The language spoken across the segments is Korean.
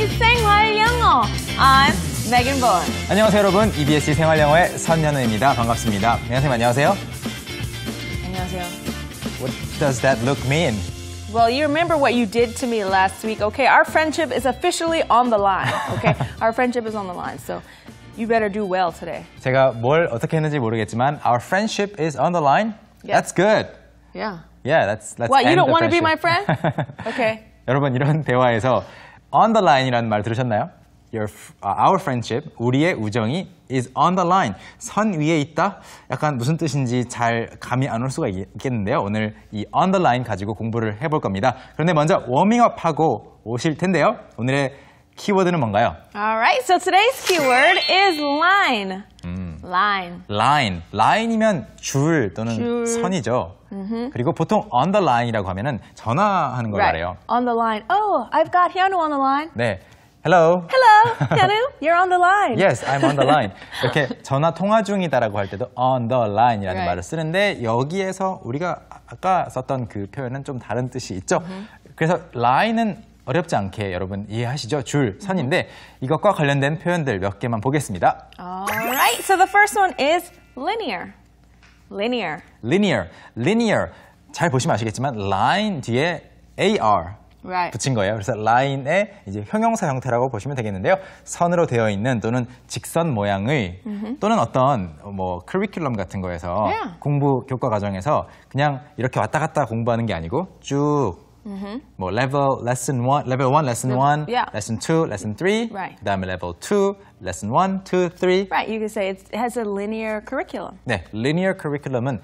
of EBSC 생활 영어. I'm Megan Bowen. 안녕하세요 여러분 EBS 생활영어의 선현우입니다. 반갑습니다. 선생님 안녕하세요. 안녕하세요. What does that look mean? Well, you remember what you did to me last week, okay? Our friendship is officially on the line, okay? Our friendship is on the line, so you better do well today. 제가 뭘 어떻게 했는지 모르겠지만 Our friendship is on the line. Yeah. That's good. Yeah. Yeah, that's that's. What, you don't want to be my friend? Okay. 여러분 이런 대화에서 on the line이라는 말 들으셨나요? Your, uh, our friendship, 우리의 우정이 is on the line. 선 위에 있다. 약간 무슨 뜻인지 잘 감이 안 올 수가 있- 있겠는데요. 오늘 이 on the line 가지고 공부를 해볼 겁니다. 그런데 먼저 워밍업하고 오실 텐데요. 오늘의 키워드는 뭔가요? All right, so today's keyword is line. Line. line. line이면 줄 또는 줄. 선이죠. 그리고 보통 on the line이라고 하면은 전화하는 걸 Right. 말해요. On the line. Oh, I've got Hyunwoo on the line. 네. Hello. Hello, Hyunwoo. You're on the line. Yes, I'm on the line. 이렇게 전화 통화 중이다라고 할 때도 on the line이라는 Right. 말을 쓰는데 여기에서 우리가 아까 썼던 그 표현은 좀 다른 뜻이 있죠. 그래서 line은 어렵지 않게 여러분 이해하시죠? 줄, 선인데 이것과 관련된 표현들 몇 개만 보겠습니다. All right, so the first one is linear. Linear. linear, linear. 잘 보시면 아시겠지만 line 뒤에 AR Right. 붙인 거예요. 그래서 line의 이제 형용사 형태라고 보시면 되겠는데요. 선으로 되어 있는 또는 직선 모양의 또는 어떤 뭐 커리큘럼 같은 거에서 Yeah. 공부 교과 과정에서 그냥 이렇게 왔다 갔다 공부하는 게 아니고 쭉 뭐 level lesson 1, level 1, lesson 1, yeah. lesson 2, lesson 3, Right. 그다음에 level 2, lesson 1, 2, 3. Right, you could say it's, it has a linear curriculum. 네, linear curriculum은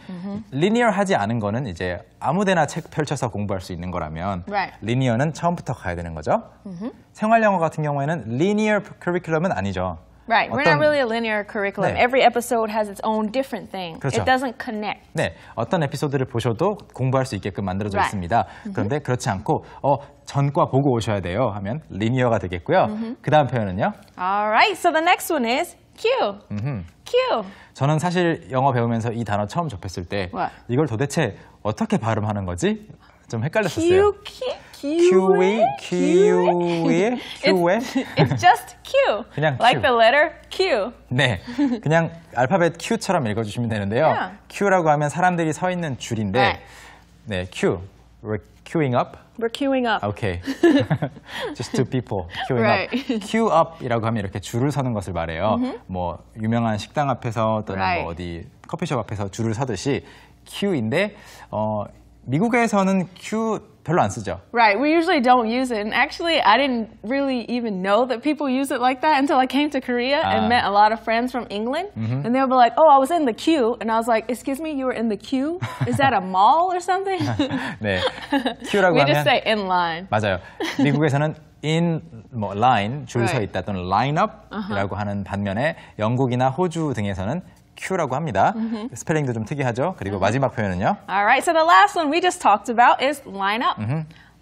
linear하지 않은 거는 이제 아무데나 책 펼쳐서 공부할 수 있는 거라면 Right. linear는 처음부터 가야 되는 거죠. 생활 영어 같은 경우에는 linear curriculum은 아니죠. Right, we're not really a linear curriculum. 네. Every episode has its own different thing. 그렇죠. It doesn't connect. 네, 어떤 에피소드를 보셔도 공부할 수 있게끔 만들어져 Right. 있습니다. 그런데 그렇지 않고 어, 전과 보고 오셔야 돼요 하면 linear가 되겠고요. 그 다음 표현은요. All right, so the next one is Q. Q. 저는 사실 영어 배우면서 이 단어 처음 접했을 때 What? 이걸 도대체 어떻게 발음하는 거지? 좀 헷갈렸었어요. Q, Q, Q. Q에 Q에 Q에 It's just Q. 그냥 like Q. the letter Q. 네, 그냥 알파벳 Q처럼 읽어주시면 되는데요. Yeah. Q라고 하면 사람들이 서 있는 줄인데, Right. 네, Q. We're queuing up. We're queuing up. Okay. Just two people queuing Right. up. Queue up이라고 하면 이렇게 줄을 서는 것을 말해요. 뭐 유명한 식당 앞에서 또는 Right. 뭐 어디 커피숍 앞에서 줄을 서듯이 queue인데 어, 미국에서는 queue 별로 안 쓰죠. Right, we usually don't use it. And actually, I didn't really even know that people use it like that until I came to Korea Ah. and met a lot of friends from England. And they would be like, oh, I was in the queue. And I was like, excuse me, you were in the queue? Is that a mall or something? 네, queue라고 we 하면 just say in line. 맞아요. 미국에서는 in 뭐 line 줄 서 Right. 있다 또는 line up이라고 하는 반면에 영국이나 호주 등에서는 queue라고 합니다. 스펠링도 좀 특이하죠. 그리고 마지막 표현은요. All right, so the last one we just talked about is line up.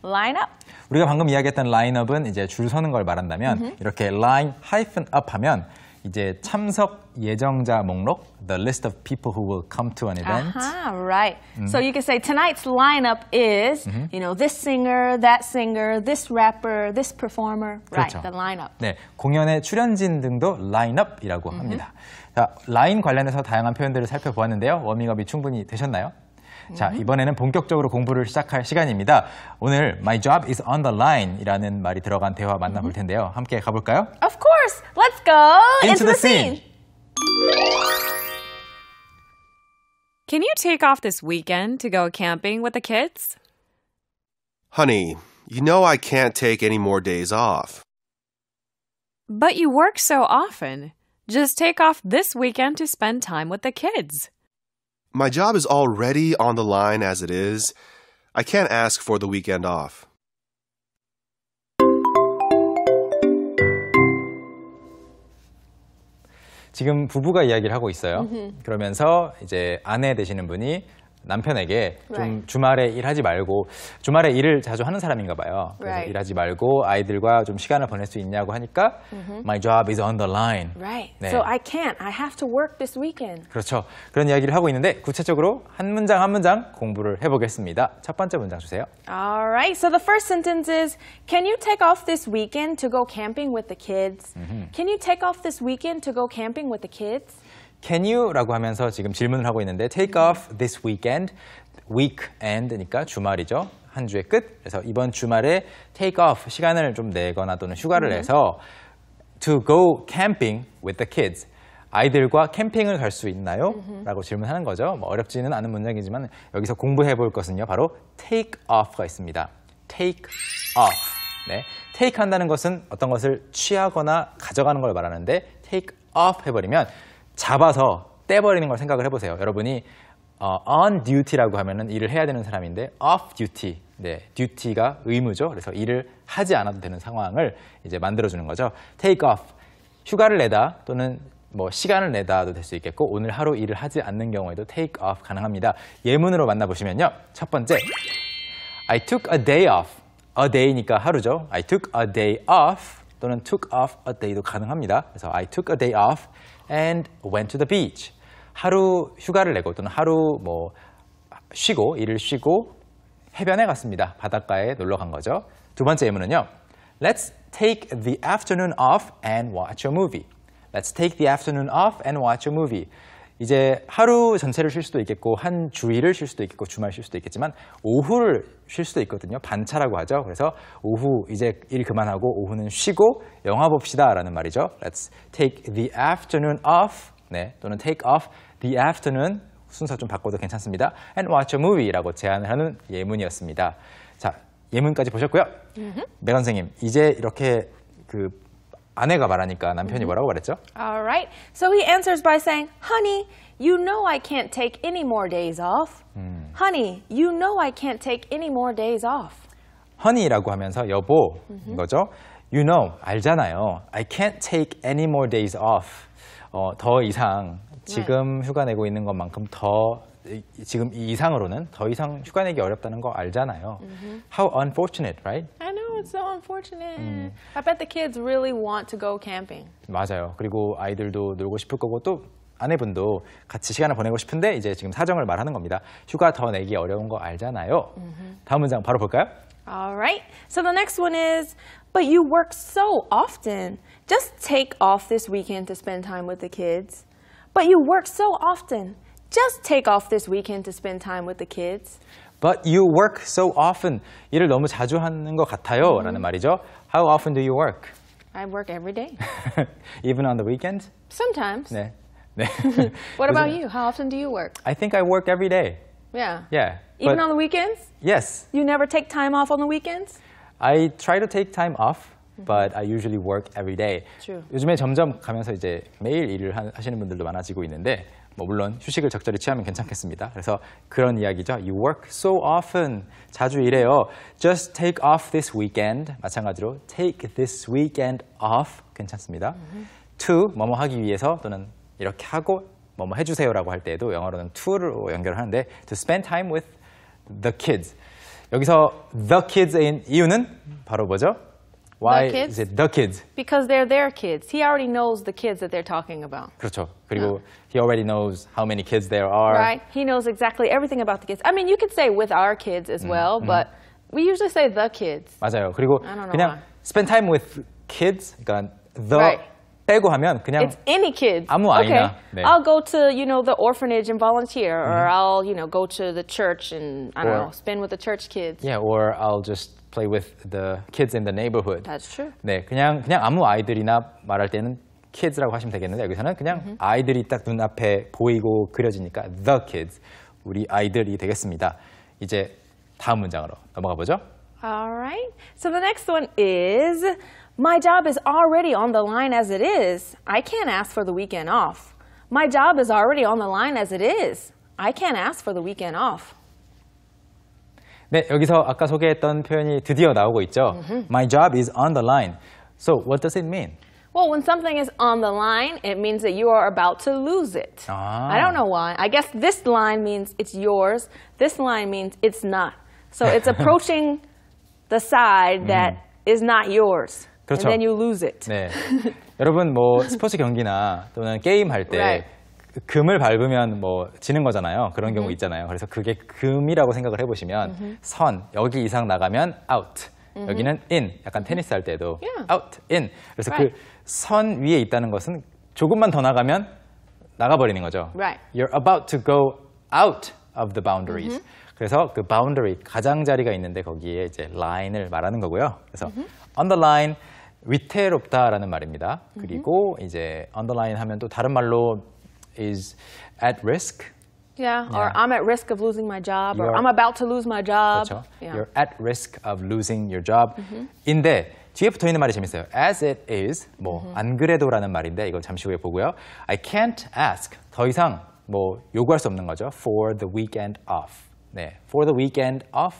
Line up. 우리가 방금 이야기했던 라인업은 이제 줄 서는 걸 말한다면 이렇게 line hyphen up 하면 이제 참석 예정자 목록 the list of people who will come to an event Ah, right. So you could say tonight's lineup is, you know, this singer, that singer, this rapper, this performer. Right, 그렇죠. the lineup. 네, 공연의 출연진 등도 라인업이라고 합니다. 자, 라인 관련해서 다양한 표현들을 살펴보았는데요. 워밍업이 충분히 되셨나요? 자, 이번에는 본격적으로 공부를 시작할 시간입니다. 오늘 My job is on the line 이라는 말이 들어간 대화 만나볼 텐데요. 함께 가볼까요? Of course. Let's go Into into, the the scene. Can you take off this weekend to go camping with the kids? Honey, you know I can't take any more days off. But you work so often. Just take off this weekend to spend time with the kids. My job is already on the line as it is. I can't ask for the weekend off. 지금 부부가 이야기를 하고 있어요. 그러면서 이제 아내 되시는 분이 남편에게 좀 Right. 주말에 일하지 말고 주말에 일을 자주 하는 사람인가 봐요. 그래서 Right. 일하지 말고 아이들과 좀 시간을 보낼 수 있냐고 하니까 My job is on the line. Right. 네. So I can't. I have to work this weekend. 그렇죠. 그런 이야기를 하고 있는데 구체적으로 한 문장 한 문장 공부를 해 보겠습니다. 첫 번째 문장 주세요. All right. So the first sentence is Can you take off this weekend to go camping with the kids? Can you take off this weekend to go camping with the kids? Can you라고 하면서 지금 질문을 하고 있는데 take off this weekend, weekend니까 주말이죠. 한 주의 끝. 그래서 이번 주말에 take off 시간을 좀 내거나 또는 휴가를 내서 to go camping with the kids. 아이들과 캠핑을 갈 수 있나요? 라고 질문하는 거죠. 뭐 어렵지는 않은 문장이지만 여기서 공부해 볼 것은요. 바로 take off가 있습니다. take off. 네. take 한다는 것은 어떤 것을 취하거나 가져가는 걸 말하는데 take off 해버리면 잡아서 떼버리는 걸 생각을 해보세요. 여러분이 어, on duty라고 하면은 일을 해야 되는 사람인데 off duty, 네, duty가 의무죠. 그래서 일을 하지 않아도 되는 상황을 이제 만들어주는 거죠. take off, 휴가를 내다 또는 뭐 시간을 내다도 될 수 있겠고 오늘 하루 일을 하지 않는 경우에도 take off 가능합니다. 예문으로 만나보시면요. 첫 번째, I took a day off. A day니까 하루죠. I took a day off 또는 took off a day도 가능합니다. 그래서 I took a day off and went to the beach. 하루 휴가를 내고 또는 하루 뭐 쉬고 일을 쉬고 해변에 갔습니다. 바닷가에 놀러 간 거죠. 두 번째 예문은요. Let's take the afternoon off and watch a movie. Let's take the afternoon off and watch a movie. 이제 하루 전체를 쉴 수도 있겠고 한 주일을 쉴 수도 있겠고 주말 쉴 수도 있겠지만 오후를 쉴 수도 있거든요. 반차라고 하죠. 그래서 오후 이제 일 그만하고 오후는 쉬고 영화 봅시다 라는 말이죠. Let's take the afternoon off. 네, 또는 take off the afternoon 순서 좀 바꿔도 괜찮습니다. And watch a movie라고 제안을 하는 예문이었습니다. 자, 예문까지 보셨고요. 메간 선생님, 이제 이렇게 그 아내가 말하니까 남편이 뭐라고 말했죠? All right. So he answers by saying, Honey, you know I can't take any more days off. Honey, you know I can't take any more days off. honey라고 하면서 여보 인 거죠. You know, 알잖아요. I can't take any more days off. 어, 더 이상 지금 휴가 내고 있는 것만큼 더 이- 지금 이 이상으로는 더 이상 휴가 내기 어렵다는 거 알잖아요. How unfortunate, right? I know, it's so unfortunate. I bet the kids really want to go camping. 맞아요. 그리고 아이들도 놀고 싶을 거고 또 아내분도 같이 시간을 보내고 싶은데 이제 지금 사정을 말하는 겁니다. 휴가 더 내기 어려운 거 알잖아요. 다음 문장 바로 볼까요? All right. So the next one is, but you work so often. Just take off this weekend to spend time with the kids. But you work so often. Just take off this weekend to spend time with the kids. But you work so often. 일을 너무 자주 하는 것 같아요. 라는 말이죠. How often do you work? I work every day. Even on the weekend? Sometimes. 네. 네. What about you? How often do you work? I think I work every day. Yeah. Yeah. Even but on the weekends? yes, You never take time off on the weekends? I try to take time off, but I usually work every day. True. 요즘에 점점 가면서 이제 매일 일을 하- 하시는 분들도 많아지고 있는데 뭐 물론 휴식을 적절히 취하면 괜찮겠습니다. 그래서 그런 이야기죠. You work so often. 자주 일해요. Just take off this weekend. 마찬가지로 take this weekend off. 괜찮습니다. to 뭐뭐 하기 위해서 또는 이렇게 하고 뭐뭐 해주세요라고 할 때에도 영어로는 to로 연결을 하는데 to spend time with the kids. 여기서 the kids인 이유는 바로 뭐죠? Why kids? is it the kids? Because they're their kids. He already knows the kids that they're talking about. 그렇죠. 그리고 he already knows how many kids there are. Right? He knows exactly everything about the kids. I mean, you could say with our kids as well, but we usually say the kids. 맞아요. 그리고 I don't know 그냥 why. spend time with kids, 그러니까 the Right. 빼고 하면 그냥 It's any kids. 아무 okay. 아이나, 네. I'll go to, you know, the orphanage and volunteer, or I'll, you know, go to the church and, I don't Or- know, spend with the church kids. yeah, or I'll just play with the kids in the neighborhood. That's true. 네, 그냥 그냥 아무 아이들이나 말할 때는 kids라고 하시면 되겠는데 여기서는 그냥 아이들이 딱 눈앞에 보이고 그려지니까 the kids 우리 아이들이 되겠습니다. 이제 다음 문장으로 넘어가 보죠. All right. So the next one is My job is already on the line as it is. I can't ask for the weekend off. My job is already on the line as it is. I can't ask for the weekend off. 네, 여기서 아까 소개했던 표현이 드디어 나오고 있죠. My job is on the line. So what does it mean? Well, when something is on the line, it means that you are about to lose it. Ah. I don't know why. I guess this line means it's yours. This line means it's not. So it's approaching the side that is not yours. 그렇죠. And then you lose it. 네. 여러분 뭐 스포츠 경기나 또는 게임 할때 Right. 금을 밟으면 뭐 지는 거잖아요. 그런 경우 있잖아요. 그래서 그게 금이라고 생각을 해보시면 선 여기 이상 나가면 out. 여기는 in. 약간 테니스 할 때도 Yeah. out, in. 그래서 Right. 그선 위에 있다는 것은 조금만 더 나가면 나가버리는 거죠. Right. You're about to go out of the boundaries. 그래서 그 boundary 가장자리가 있는데 거기에 이제 line을 말하는 거고요. 그래서 on the line 위태롭다라는 말입니다. 그리고 이제 on the line 하면 또 다른 말로 is at risk. Yeah. Or. I'm at risk of losing my job. Or You're- I'm about to lose my job. 그렇죠. Yeah. You're at risk of losing your job. 인데 뒤에 붙어 있는 말이 재밌어요. As it is, 뭐 안 그래도라는 말인데 이거 잠시 후에 보고요. I can't ask. 더 이상 뭐 요구할 수 없는 거죠. For the weekend off. 네, for the weekend off.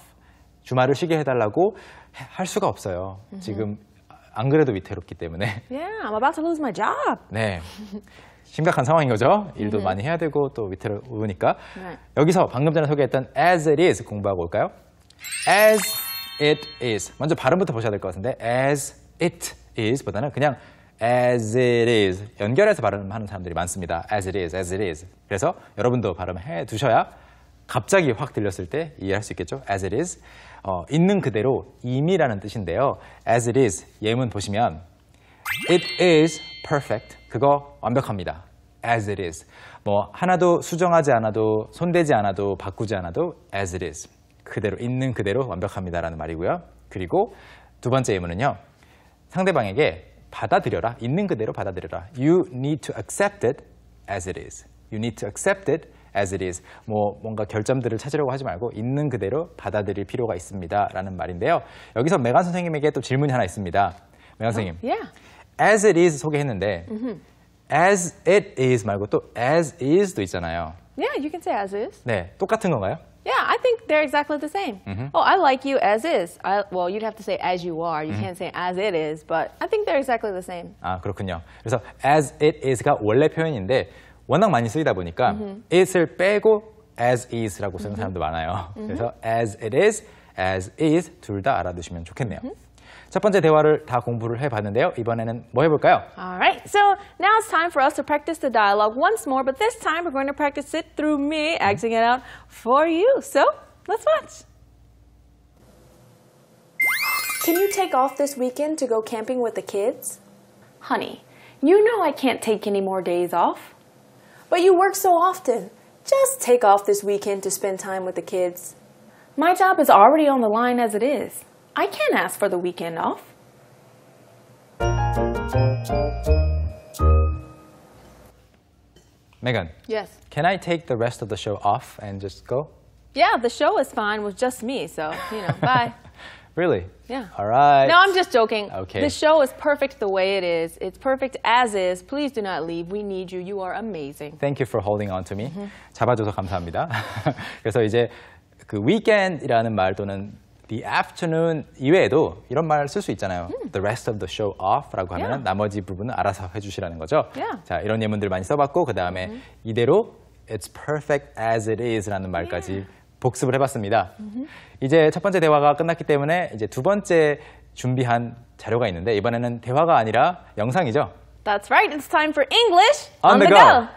주말을 쉬게 해달라고 해- 할 수가 없어요. 지금 안 그래도 위태롭기 때문에. Yeah, I'm about to lose my job. 네. 심각한 상황인 거죠. 일도 많이 해야 되고 또 위태로우니까. 네. 여기서 방금 전에 소개했던 as it is 공부하고 올까요? as it is. 먼저 발음부터 보셔야 될 것 같은데 as it is 보다는 그냥 as it is 연결해서 발음하는 사람들이 많습니다. as it is, as it is. 그래서 여러분도 발음해 두셔야 갑자기 확 들렸을 때 이해할 수 있겠죠. as it is. 어, 있는 그대로 임이라는 뜻인데요. as it is 예문 보시면 It is perfect. 그거 완벽합니다. As it is. 뭐 하나도 수정하지 않아도 손대지 않아도 바꾸지 않아도 as it is. 그대로 있는 그대로 완벽합니다라는 말이고요. 그리고 두 번째 예문은요. 상대방에게 받아들여라. 있는 그대로 받아들여라. You need to accept it as it is. You need to accept it as it is. 뭐 뭔가 결점들을 찾으려고 하지 말고 있는 그대로 받아들일 필요가 있습니다라는 말인데요. 여기서 메간 선생님에게 또 질문이 하나 있습니다. 메간 선생님. Yeah. as it is 소개했는데 as it is 말고 또 as is도 있잖아요. Yeah, you can say as is. 네, 똑같은 건가요? Yeah, I think they're exactly the same. Oh, I like you as is. I, well, you'd have to say as you are. You can't say as it is, but I think they're exactly the same. 아 그렇군요. 그래서 as it is가 원래 표현인데 워낙 많이 쓰이다 보니까 it을 빼고 as is라고 쓰는 사람도 많아요. 그래서 as it is, as is 둘 다 알아두시면 좋겠네요. 첫 번째 대화를 다 공부를 해봤는데요. 이번에는 뭐 해볼까요? All right, so now it's time for us to practice the dialogue once more, but this time we're going to practice it through me acting it out for you. So let's watch. Can you take off this weekend to go camping with the kids? Honey, you know I can't take any more days off. But you work so often. Just take off this weekend to spend time with the kids. My job is already on the line as it is. I can't ask for the weekend off. Megan, Yes. can I take the rest of the show off and just go? Yeah, the show is fine with just me, so, you know, bye. Really? Yeah. All right. No, I'm just joking. Okay. The show is perfect the way it is. It's perfect as is. Please do not leave. We need you. You are amazing. Thank you for holding on to me. 잡아줘서 감사합니다. 그래서 이제 그 weekend이라는 말 또는 the afternoon 이외에도 이런 말 쓸 수 있잖아요. The rest of the show off라고 하면 Yeah. 나머지 부분은 알아서 해주시라는 거죠. Yeah. 자 이런 예문들 많이 써봤고 그 다음에 이대로 it's perfect as it is라는 말까지 복습을 해봤습니다. 이제 첫 번째 대화가 끝났기 때문에 이제 두 번째 준비한 자료가 있는데 이번에는 대화가 아니라 영상이죠. That's right. It's time for English On the go.